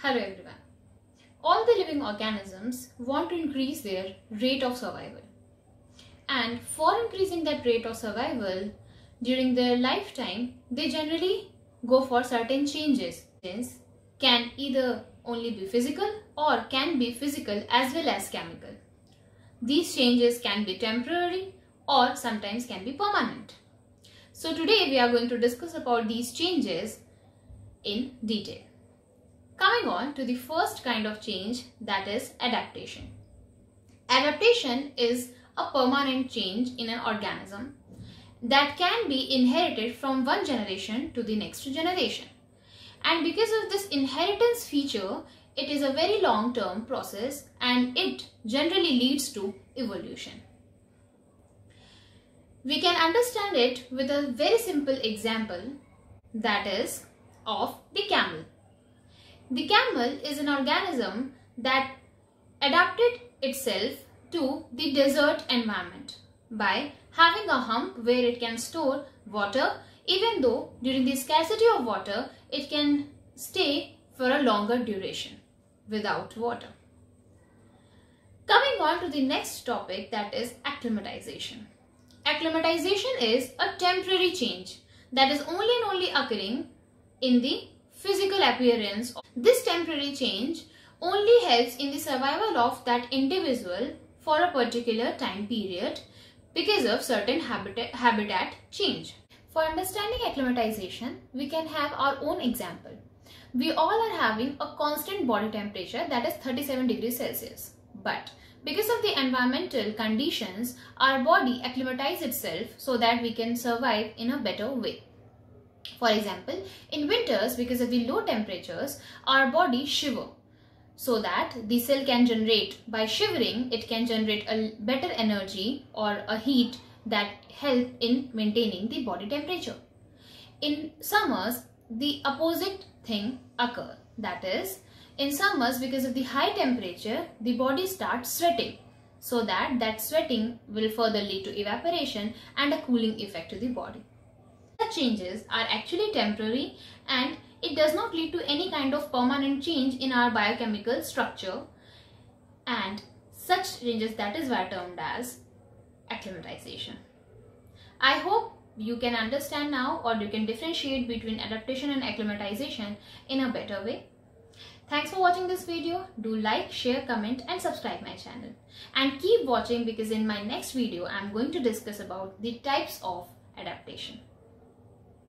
Hello everyone. All the living organisms want to increase their rate of survival. And for increasing that rate of survival during their lifetime, they generally go for certain changes. Changes can either only be physical or can be physical as well as chemical. These changes can be temporary or sometimes can be permanent. So today we are going to discuss about these changes in detail. Coming on to the first kind of change that is adaptation. Adaptation is a permanent change in an organism that can be inherited from one generation to the next generation. And because of this inheritance feature, it is a very long term process and it generally leads to evolution. We can understand it with a very simple example that is of the. The camel is an organism that adapted itself to the desert environment by having a hump where it can store water even though during the scarcity of water it can stay for a longer duration without water. Coming on to the next topic that is acclimatization. Acclimatization is a temporary change that is only and only occurring in the physical appearance. This temporary change only helps in the survival of that individual for a particular time period because of certain habitat, habitat change. For understanding acclimatization, we can have our own example. We all are having a constant body temperature that is 37 degrees Celsius. But because of the environmental conditions, our body acclimatizes itself so that we can survive in a better way. For example, in winters, because of the low temperatures, our body shiver so that the cell can generate, by shivering, it can generate a better energy or a heat that help in maintaining the body temperature. In summers, the opposite thing occur. That is, in summers, because of the high temperature, the body starts sweating so that that sweating will further lead to evaporation and a cooling effect to the body. The changes are actually temporary and it does not lead to any kind of permanent change in our biochemical structure and such changes that is why termed as acclimatization. I hope you can understand now or you can differentiate between adaptation and acclimatization in a better way. Thanks for watching this video. Do like, share, comment and subscribe my channel. And keep watching because in my next video I am going to discuss about the types of adaptation.